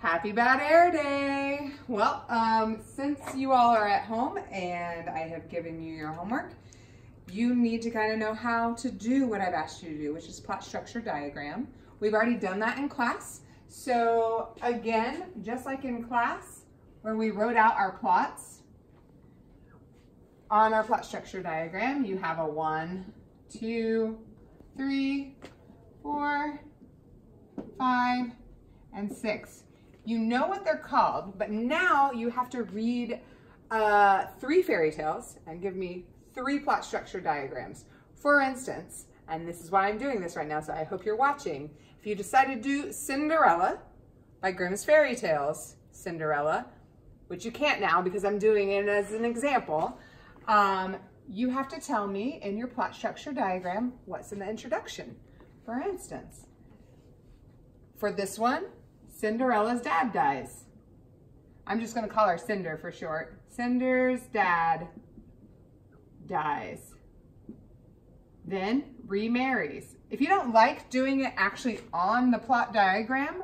Happy Bad Air Day! Well, um, since you all are at home and I have given you your homework, you need to kind of know how to do what I've asked you to do, which is plot structure diagram. We've already done that in class. So again, just like in class, where we wrote out our plots, on our plot structure diagram, you have a one, two, three, four, five, and six. You know what they're called, but now you have to read uh, three fairy tales and give me three plot structure diagrams. For instance, and this is why I'm doing this right now, so I hope you're watching. If you decide to do Cinderella by Grimm's Fairy Tales, Cinderella, which you can't now because I'm doing it as an example, um, you have to tell me in your plot structure diagram what's in the introduction. For instance, for this one, Cinderella's dad dies. I'm just going to call her Cinder for short. Cinder's dad dies. Then remarries. If you don't like doing it actually on the plot diagram,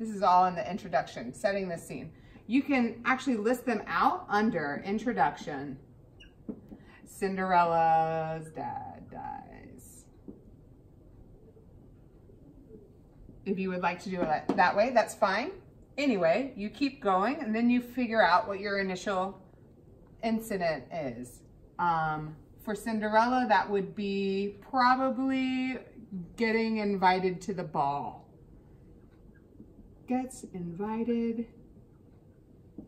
this is all in the introduction, setting the scene. You can actually list them out under introduction. Cinderella's dad dies. If you would like to do it that way, that's fine. Anyway, you keep going and then you figure out what your initial incident is. Um, for Cinderella, that would be probably getting invited to the ball. Gets invited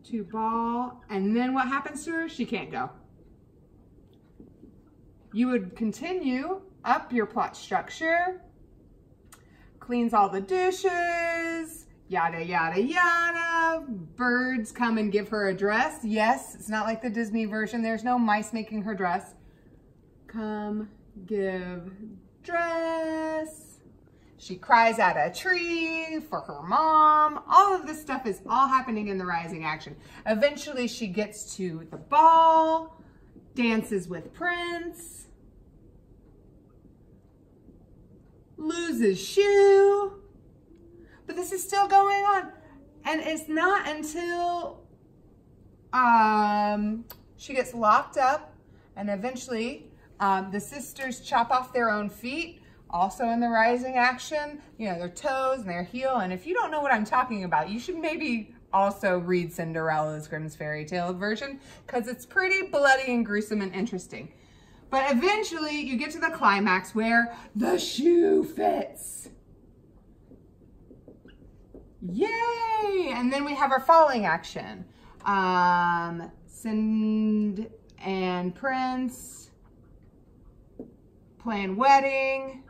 to ball, and then what happens to her? She can't go. You would continue up your plot structure, cleans all the dishes, yada, yada, yada. Birds come and give her a dress. Yes, it's not like the Disney version. There's no mice making her dress. Come give dress. She cries at a tree for her mom. All of this stuff is all happening in the rising action. Eventually she gets to the ball, dances with Prince, loses shoe, but this is still going on. And it's not until um, she gets locked up and eventually um, the sisters chop off their own feet, also in the rising action, you know, their toes and their heel. And if you don't know what I'm talking about, you should maybe also read Cinderella's Grimm's Fairy Tale version because it's pretty bloody and gruesome and interesting. But eventually you get to the climax where the shoe fits. Yay! And then we have our falling action. Um, Cinder and Prince plan wedding.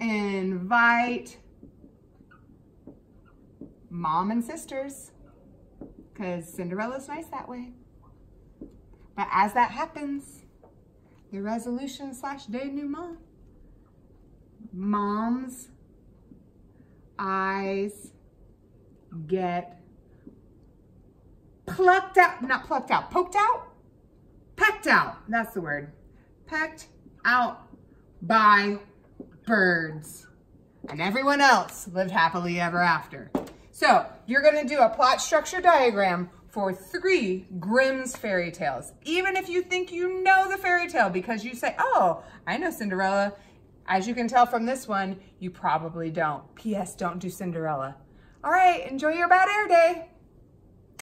Invite mom and sisters because Cinderella's nice that way. But as that happens, the resolution slash denouement, mom's eyes get plucked out, not plucked out, poked out? Pecked out, that's the word. Pecked out by birds. And everyone else lived happily ever after. So you're gonna do a plot structure diagram for three Grimm's fairy tales. Even if you think you know the fairy tale because you say, oh, I know Cinderella. As you can tell from this one, you probably don't. P.S. Don't do Cinderella. All right, enjoy your bad air day.